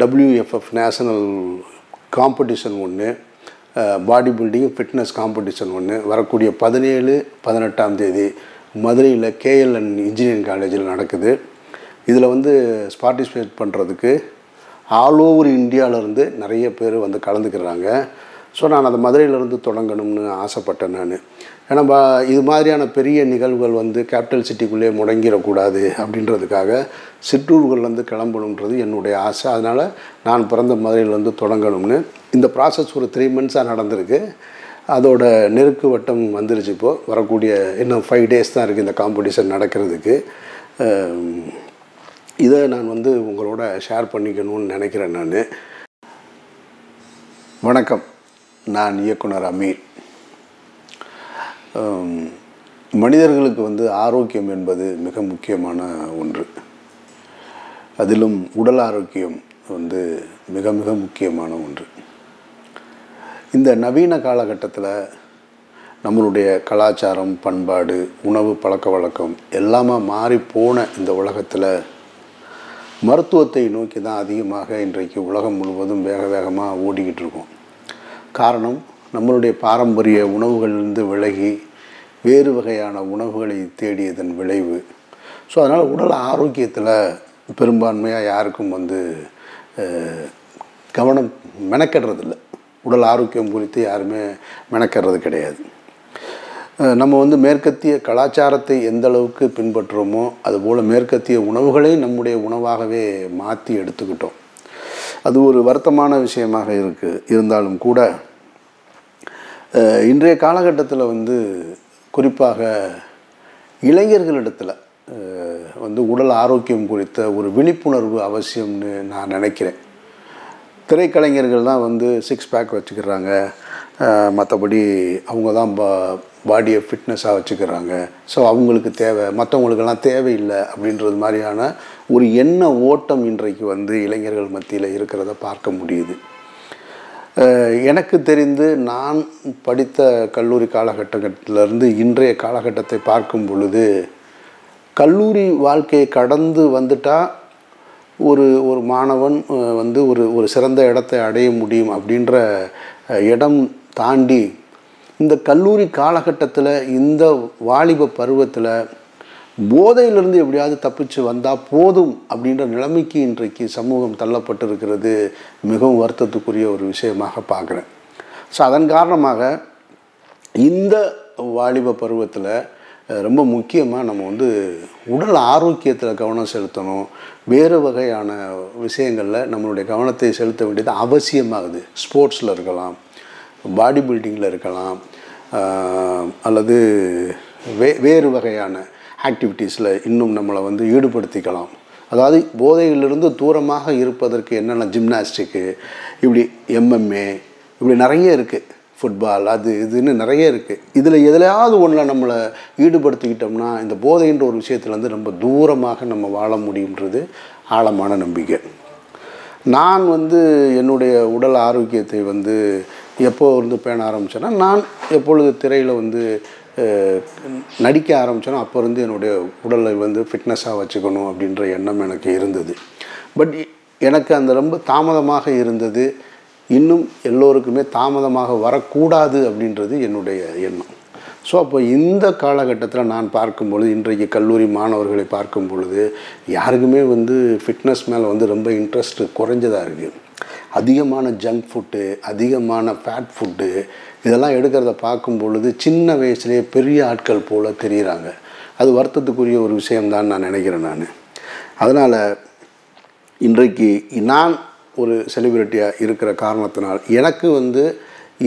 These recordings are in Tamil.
டபிள்யூஎஃப்எஃப் நேஷனல் காம்படிஷன் ஒன்று பாடி பில்டிங் ஃபிட்னஸ் காம்படிஷன் ஒன்று வரக்கூடிய பதினேழு பதினெட்டாம் தேதி மதுரையில் கேஎல்என் இன்ஜினியரிங் காலேஜில் நடக்குது. இதில் வந்து பார்ட்டிசிபேட் பண்ணுறதுக்கு ஆல் ஓவர் இந்தியாவிலேருந்து நிறைய பேர் வந்து கலந்துக்கிறாங்க. ஸோ நான் அந்த மதுரையிலேருந்து தொடங்கணும்னு ஆசைப்பட்டேன் நான். ஏன்னா இது மாதிரியான பெரிய நிகழ்வுகள் வந்து கேபிட்டல் சிட்டிக்குள்ளே முடங்கிடக்கூடாது அப்படின்றதுக்காக சிற்றூர்கள்லேருந்து கிளம்பணுன்றது என்னுடைய ஆசை. அதனால் நான் பிறந்த மதுரையிலேருந்து தொடங்கணும்னு. இந்த ப்ராசஸ் ஒரு த்ரீ மந்த்ஸாக நடந்திருக்கு. அதோட நெருக்கு வட்டம் வந்துருச்சு இப்போது வரக்கூடிய இன்னும் ஃபைவ் டேஸ் தான் இருக்குது இந்த காம்படிஷன் நடக்கிறதுக்கு. இதை நான் வந்து உங்களோட ஷேர் பண்ணிக்கணும்னு நினைக்கிறேன் நான். வணக்கம். நான் இயக்குனர் அமீர். மனிதர்களுக்கு வந்து ஆரோக்கியம் என்பது மிக முக்கியமான ஒன்று. அதிலும் உடல் ஆரோக்கியம் வந்து மிக மிக முக்கியமான ஒன்று. இந்த நவீன காலகட்டத்தில் நம்மளுடைய கலாச்சாரம் பண்பாடு உணவு பழக்க வழக்கம் எல்லாமே மாறி போன இந்த உலகத்தில் மருத்துவத்தை நோக்கி தான் அதிகமாக இன்றைக்கு உலகம் முழுவதும் வேக வேகமாக ஓடிக்கிட்டு இருக்கோம். காரணம் நம்மளுடைய பாரம்பரிய உணவுகளிலிருந்து விலகி வேறு வகையான உணவுகளை தேடியதன் விளைவு. ஸோ அதனால் உடல் ஆரோக்கியத்தில் பெரும்பான்மையாக யாருக்கும் வந்து கவனம் மெனக்கெடுறதில்ல. உடல் ஆரோக்கியம் குறித்து யாருமே மெனக்கடுறது கிடையாது. நம்ம வந்து மேற்கத்திய கலாச்சாரத்தை எந்த அளவுக்கு பின்பற்றுறோமோ அதுபோல் மேற்கத்திய உணவுகளை நம்முடைய உணவாகவே மாற்றி எடுத்துக்கிட்டோம். அது ஒரு வருத்தமான விஷயமாக இருக்குது இருந்தாலும் கூட இன்றைய காலகட்டத்தில் வந்து குறிப்பாக இளைஞர்களிடத்தில் வந்து உடல் ஆரோக்கியம் குறித்த ஒரு விழிப்புணர்வு அவசியம்னு நான் நினைக்கிறேன். திரைக்கலைஞர்கள் தான் வந்து சிக்ஸ் பேக் வச்சுக்கிறாங்க. மற்றபடி அவங்க தான் பா பாடியை ஃபிட்னஸாக வச்சுக்கிறாங்க. ஸோ அவங்களுக்கு தேவை மற்றவங்களுக்கெல்லாம் தேவையில்லை அப்படின்றது மாதிரியான ஒரு எண்ண ஓட்டம் இன்றைக்கு வந்து இளைஞர்கள் மத்தியில் இருக்கிறத பார்க்க முடியுது. எனக்கு தெரிந்து நான் படித்த கல்லூரி காலகட்டத்திலிருந்து இன்றைய காலகட்டத்தை பார்க்கும் பொழுது கல்லூரி வாழ்க்கையை கடந்து வந்துட்டால் ஒரு ஒரு மாணவன் வந்து ஒரு ஒரு சிறந்த இடத்தை அடைய முடியும் அப்படின்ற இடம் தாண்டி இந்த கல்லூரி காலகட்டத்தில் இந்த வாலிப பருவத்தில் போதையிலிருந்து எப்படியாவது தப்பிச்சு வந்தால் போதும் அப்படின்ற நிலைமைக்கு இன்றைக்கு சமூகம் தள்ளப்பட்டிருக்கிறது மிகவும் வருத்தத்துக்குரிய ஒரு விஷயமாக பார்க்குறேன். ஸோ அதன் காரணமாக இந்த வாலிப பருவத்தில் ரொம்ப முக்கியமாக நம்ம வந்து உடல் ஆரோக்கியத்தில் கவனம் செலுத்தணும். வேறு வகையான விஷயங்களில் நம்மளுடைய கவனத்தை செலுத்த வேண்டியது அவசியமாகுது. ஸ்போர்ட்ஸில் இருக்கலாம் பாடி பில்டிங்கில் இருக்கலாம் அல்லது வே வேறு வகையான ஆக்டிவிட்டீஸில் இன்னும் நம்மளை வந்து ஈடுபடுத்திக்கலாம். அதாவது போதையிலிருந்து தூரமாக இருப்பதற்கு என்னென்ன ஜிம்னாஸ்டிக்கு இப்படி எம்எம்ஏ இப்படி நிறைய இருக்குது ஃபுட்பால் அது இதுன்னு நிறைய இருக்குது இதில் எதுலையாவது ஒன்றில் நம்மளை ஈடுபடுத்திக்கிட்டோம்னா இந்த போதைன்ற ஒரு விஷயத்துலேருந்து ரொம்ப தூரமாக நம்ம வாழ முடியுன்றது ஆழமான நம்பிக்கை. நான் வந்து என்னுடைய உடல் ஆரோக்கியத்தை வந்து எப்போ வந்து பேண ஆரம்பித்தேன்னா நான் எப்பொழுது திரையில் வந்து நடிக்க ஆரம்பித்தேனோ அப்போ இருந்து என்னுடைய உடலை வந்து ஃபிட்னஸாக வச்சுக்கணும் அப்படின்ற எண்ணம் எனக்கு இருந்தது. பட் எனக்கு அந்த ரொம்ப தாமதமாக இருந்தது. இன்னும் எல்லோருக்குமே தாமதமாக வரக்கூடாது அப்படின்றது என்னுடைய எண்ணம். ஸோ அப்போ இந்த காலகட்டத்தில் நான் பார்க்கும் பொழுது இன்றைக்கு கல்லூரி மாணவர்களை பார்க்கும் பொழுது யாருக்குமே வந்து ஃபிட்னஸ் மேலே வந்து ரொம்ப இன்ட்ரெஸ்ட் குறைஞ்சதாக இருக்குது அதிகமான ஜங்க் ஃபுட்டு அதிகமான ஃபேட் ஃபுட்டு இதெல்லாம் எடுக்கிறத பார்க்கும் பொழுது சின்ன வயசுலேயே பெரிய ஆட்கள் போல் தெரியுறாங்க. அது வருத்தத்துக்குரிய ஒரு விஷயம்தான் நான் நினைக்கிறேன் நான். அதனால் இன்றைக்கு நான் ஒரு செலிபிரிட்டியாக இருக்கிற காரணத்தினால் எனக்கு வந்து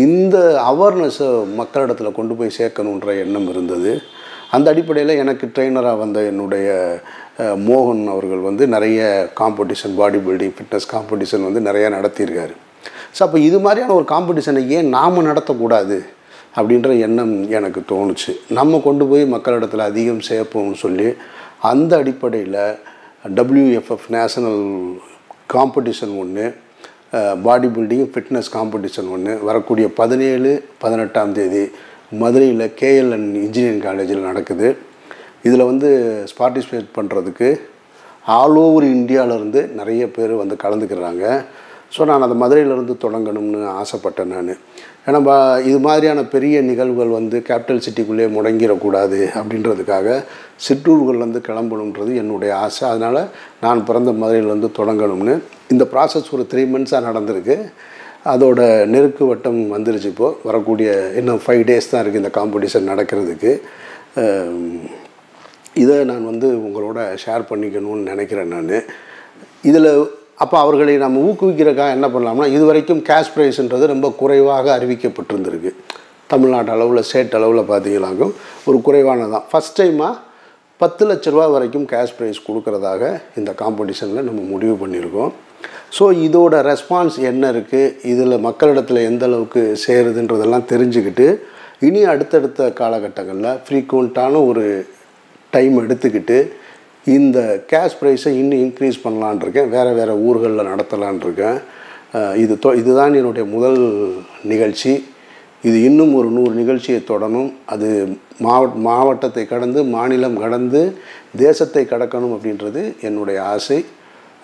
இந்த அவேர்னஸை மக்களிடத்தில் கொண்டு போய் சேர்க்கணுன்ற எண்ணம் இருந்தது. அந்த அடிப்படையில் எனக்கு ட்ரெயினராக வந்த என்னுடைய மோகன் அவர்கள் வந்து நிறைய competition body building fitness competition வந்து நிறையா நடத்தியிருக்காரு. ஸோ அப்போ இது மாதிரியான ஒரு காம்படிஷனை ஏன் நாம் நடத்தக்கூடாது அப்படின்ற எண்ணம் எனக்கு தோணுச்சு. நம்ம கொண்டு போய் மக்களிடத்தில் அதிகம் சேர்ப்போம்னு சொல்லி அந்த அடிப்படையில் டபிள்யூஎஃப்எஃப் நேஷனல் காம்படிஷன் ஒன்று பாடி பில்டிங் ஃபிட்னஸ் காம்படிஷன் ஒன்று வரக்கூடிய பதினேழு பதினெட்டாம் தேதி மதுரையில் கேஎல்என் இன்ஜினியரிங் காலேஜில் நடக்குது. இதில் வந்து பார்ட்டிசிபேட் பண்ணுறதுக்கு ஆல் ஓவர் இந்தியாவிலேருந்து நிறைய பேர் வந்து கலந்துக்கிறாங்க. ஸோ நான் அந்த மதுரையிலேருந்து தொடங்கணும்னு ஆசைப்பட்டேன் நான். ஏன்னா இது மாதிரியான பெரிய நிகழ்வுகள் வந்து கேபிட்டல் சிட்டிக்குள்ளே முடங்கிடக்கூடாது அப்படின்றதுக்காக சிற்றூர்கள்லேருந்து கிளம்பணுன்றது என்னுடைய ஆசை. அதனால் நான் பிறந்த மதுரையிலேருந்து தொடங்கணும்னு. இந்த ப்ராசஸ் ஒரு த்ரீ மந்த்ஸாக நடந்திருக்கு. அதோட நெருக்கு வட்டம் வந்துருச்சு இப்போது வரக்கூடிய இன்னும் ஃபைவ் டேஸ் தான் இருக்குது இந்த காம்படிஷன் நடக்கிறதுக்கு. இதை நான் வந்து உங்களோட ஷேர் பண்ணிக்கணும்னு நினைக்கிறேன் நான். இதில் அப்போ அவர்களை நம்ம ஊக்குவிக்கிறக்காக என்ன பண்ணலாம்னா இது வரைக்கும் கேஷ் ப்ரைஸ்ன்றது ரொம்ப குறைவாக அறிவிக்கப்பட்டிருந்திருக்கு. தமிழ்நாட்டு அளவில் ஸ்டேட் அளவில் பார்த்தீங்கன்னாக்கும் ஒரு குறைவானதான். ஃபஸ்ட் டைமாக பத்து லட்ச ரூபா வரைக்கும் கேஷ் ப்ரைஸ் கொடுக்கறதாக இந்த காம்படிஷனில் நம்ம முடிவு பண்ணியிருக்கோம். ஸோ இதோட ரெஸ்பான்ஸ் என்ன இருக்குது இதில் மக்களிடத்தில் எந்த அளவுக்கு சேருதுன்றதெல்லாம் தெரிஞ்சுக்கிட்டு இனி அடுத்தடுத்த காலகட்டங்களில் ஃப்ரீக்குவெண்ட்டான ஒரு டைம் எடுத்துக்கிட்டு இந்த கேஷ் ப்ரைஸை இன்னும் இன்க்ரீஸ் பண்ணலான் இருக்கேன். வேறு வேறு ஊர்களில் நடத்தலான் இருக்கேன். இது தொ இதுதான் என்னுடைய முதல் நிகழ்ச்சி. இது இன்னும் ஒரு நூறு நிகழ்ச்சியை தொடரும் அது மாவட் மாவட்டத்தை கடந்து மாநிலம் கடந்து தேசத்தை கடக்கணும் அப்படின்றது என்னுடைய ஆசை.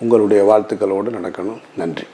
உங்களுடைய வாழ்த்துக்களோடு நடக்கணும். நன்றி.